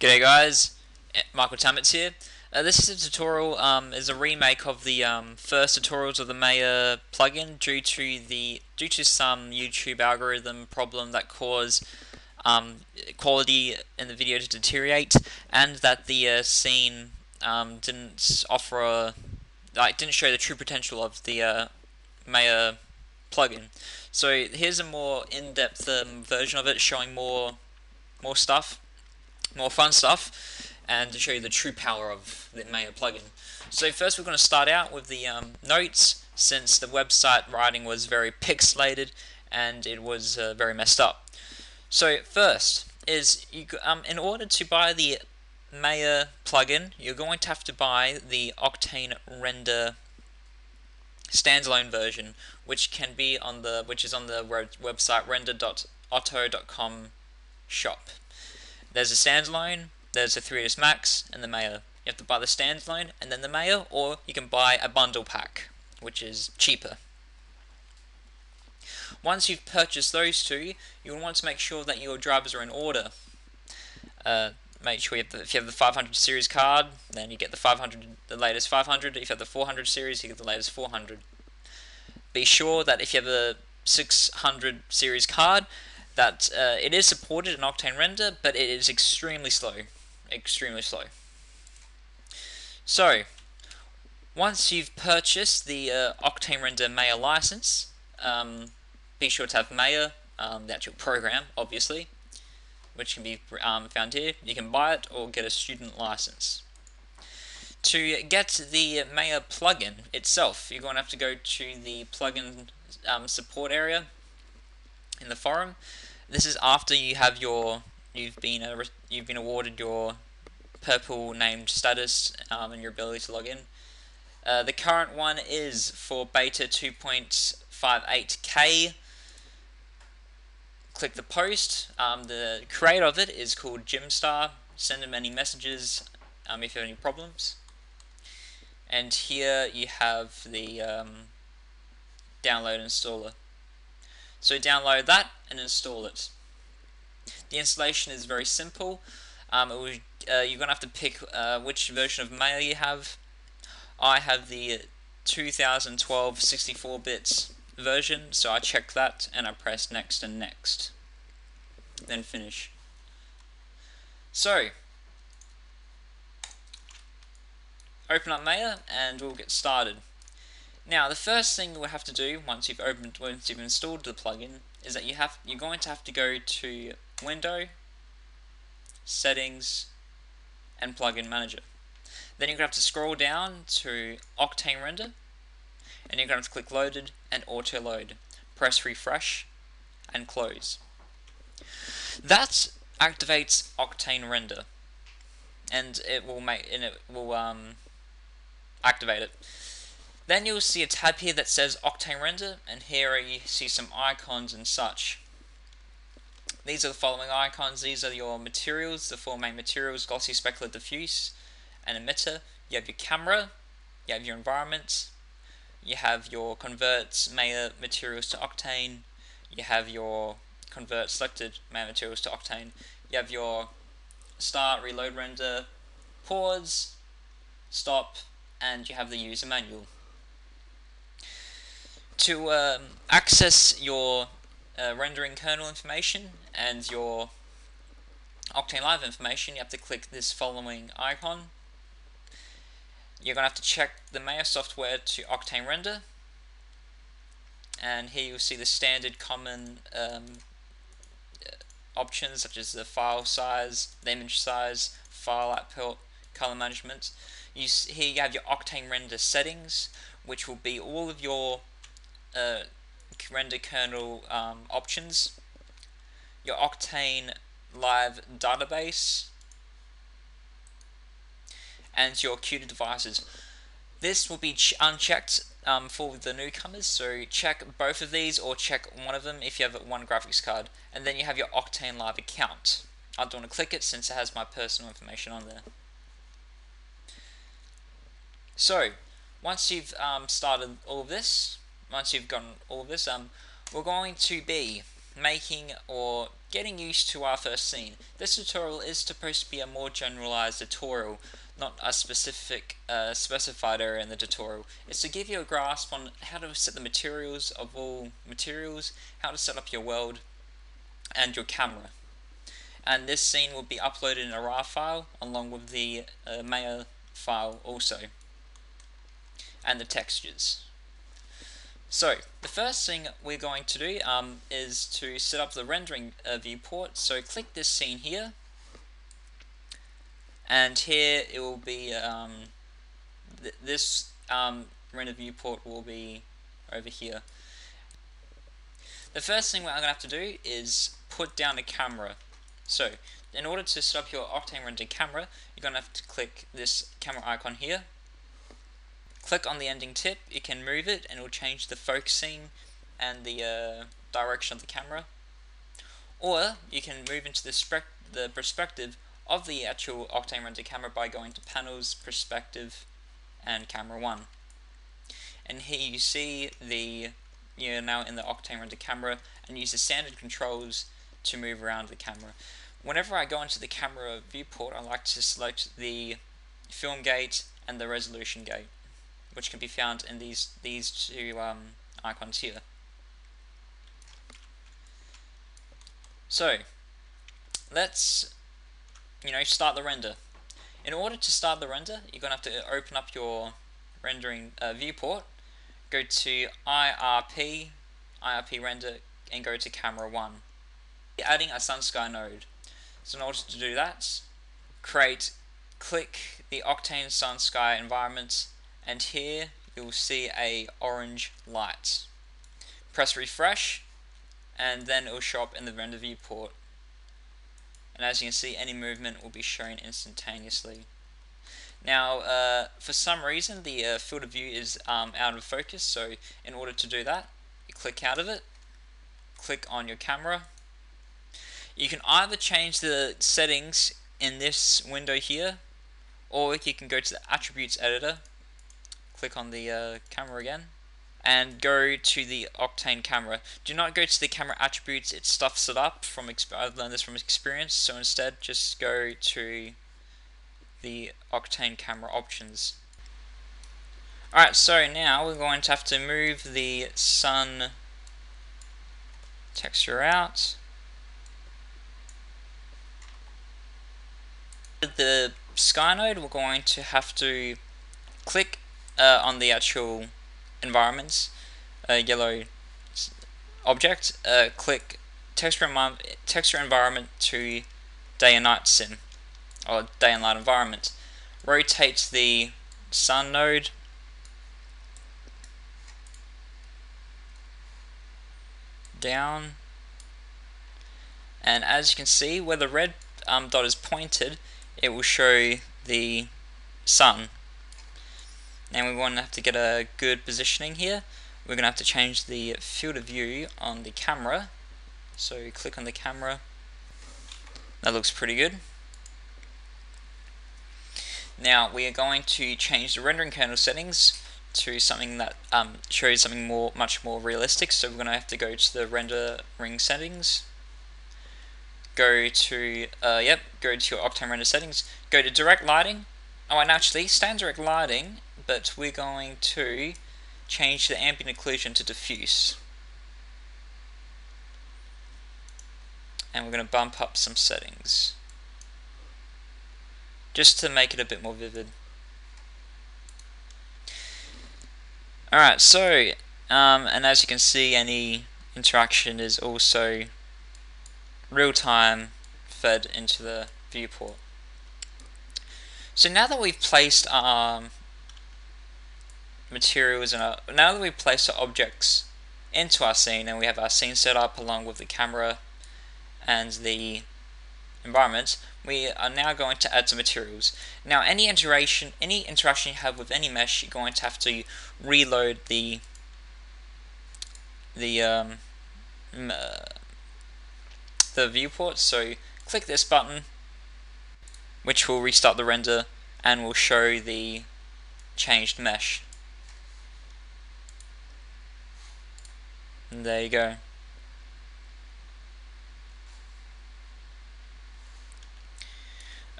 G'day guys, eh, Michael Tammitz here. Uh, this is a tutorial, um, is a remake of the um, first tutorials of the Maya plugin due to the due to some YouTube algorithm problem that caused um, quality in the video to deteriorate, and that the uh, scene um, didn't offer a like didn't show the true potential of the uh, Maya plugin. So here's a more in-depth um, version of it, showing more more stuff more fun stuff and to show you the true power of the Maya plugin. So first we're going to start out with the um, notes since the website writing was very pixelated and it was uh, very messed up. So first is you um, in order to buy the Maya plugin you're going to have to buy the Octane Render standalone version which can be on the which is on the website render.otoy.com shop. There's a standalone, there's a 3ds Max, and the Maya. You have to buy the standalone and then the Maya, or you can buy a bundle pack, which is cheaper. Once you've purchased those two, you'll want to make sure that your drivers are in order. Uh, make sure you the, if you have the 500 series card, then you get the 500, the latest 500. If you have the 400 series, you get the latest 400. Be sure that if you have a 600 series card, that uh, it is supported in Octane Render, but it is extremely slow. Extremely slow. So, once you've purchased the uh, Octane Render Maya license, um, be sure to have Maya, um, the actual program, obviously, which can be um, found here. You can buy it or get a student license. To get the Maya plugin itself, you're going to have to go to the plugin um, support area in the forum this is after you have your you've been a, you've been awarded your purple named status um, and your ability to log in. Uh, the current one is for beta 2.58k. Click the post. Um, the creator of it is called Jimstar. Send him any messages um, if you have any problems. And here you have the um, download installer. So download that and install it. The installation is very simple. Um, uh, you're going to have to pick uh, which version of Maya you have. I have the 2012 64 bits version, so I check that and I press next and next. Then finish. So, open up Maya and we'll get started. Now, the first thing you'll have to do once you've opened, once you've installed the plugin, is that you have you're going to have to go to Window, Settings, and Plugin Manager. Then you're going to have to scroll down to Octane Render, and you're going to have to click Loaded and Auto Load. Press Refresh, and close. That activates Octane Render, and it will make and it will um, activate it. Then you'll see a tab here that says Octane Render, and here you see some icons and such. These are the following icons. These are your materials, the four main materials, glossy, specular, diffuse, and emitter. You have your camera, you have your environment, you have your converts Maya materials to Octane, you have your convert selected Maya materials to Octane, you have your start, reload render, pause, stop, and you have the user manual to um, access your uh, rendering kernel information and your Octane Live information, you have to click this following icon. You're going to have to check the Maya software to Octane Render. And here you'll see the standard common um, options such as the file size, the image size, file output, color management. You, here you have your Octane Render settings, which will be all of your uh, render kernel um, options, your Octane Live database, and your CUDA devices. This will be unchecked um, for the newcomers, so check both of these or check one of them if you have one graphics card. And then you have your Octane Live account. I don't want to click it since it has my personal information on there. So, once you've um, started all of this, once you've gotten all of this, um, we're going to be making or getting used to our first scene. This tutorial is supposed to be a more generalized tutorial, not a specific uh, specified area in the tutorial. It's to give you a grasp on how to set the materials of all materials, how to set up your world, and your camera. And this scene will be uploaded in a RAR file along with the uh, Maya file also, and the textures. So, the first thing we're going to do um, is to set up the rendering uh, viewport. So click this scene here, and here it will be, um, th this um, render viewport will be over here. The first thing I'm going to have to do is put down a camera. So, in order to set up your Octane Render camera, you're going to have to click this camera icon here, click on the ending tip, you can move it and it will change the focusing and the uh, direction of the camera. Or you can move into the, the perspective of the actual Octane Render camera by going to Panels, Perspective, and Camera 1. And here you see the you're now in the Octane Render camera and use the standard controls to move around the camera. Whenever I go into the camera viewport, I like to select the film gate and the resolution gate which can be found in these these two um, icons here. So, let's you know start the render. In order to start the render, you're going to have to open up your rendering uh, viewport, go to IRP, IRP render, and go to camera 1. Adding a sun sky node. So in order to do that, create, click the Octane Sun Sky environment and here you'll see a orange light. Press refresh and then it will show up in the render viewport. And as you can see any movement will be shown instantaneously. Now uh, for some reason the uh, field of view is um, out of focus so in order to do that you click out of it, click on your camera. You can either change the settings in this window here or you can go to the attributes editor click on the uh, camera again and go to the Octane camera. Do not go to the camera attributes, it stuffs it up. From I've learned this from experience, so instead just go to the Octane camera options. Alright, so now we're going to have to move the sun texture out. The sky node, we're going to have to click uh, on the actual environments, uh, yellow object, uh, click texture, texture environment to day and night sim, or day and night environment. Rotate the sun node. Down. And as you can see where the red um, dot is pointed it will show the sun and we want to have to get a good positioning here. We're going to have to change the field of view on the camera. So click on the camera. That looks pretty good. Now we are going to change the rendering kernel settings to something that um, shows something more, much more realistic. So we're going to have to go to the rendering settings, go to, uh, yep, go to your Octane render settings, go to direct lighting. Oh, and actually, stay in direct lighting but we're going to change the ambient occlusion to diffuse. And we're going to bump up some settings. Just to make it a bit more vivid. Alright, so, um, and as you can see, any interaction is also real-time fed into the viewport. So now that we've placed um, materials and our, now that we've placed our objects into our scene and we have our scene set up along with the camera and the environment, we are now going to add some materials. Now any interaction any interaction you have with any mesh you're going to have to reload the the um, uh, the viewport so click this button which will restart the render and will show the changed mesh And there you go.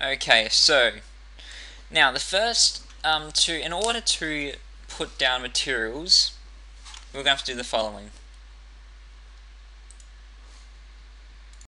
Okay, so now the first um, to in order to put down materials, we're going to have to do the following.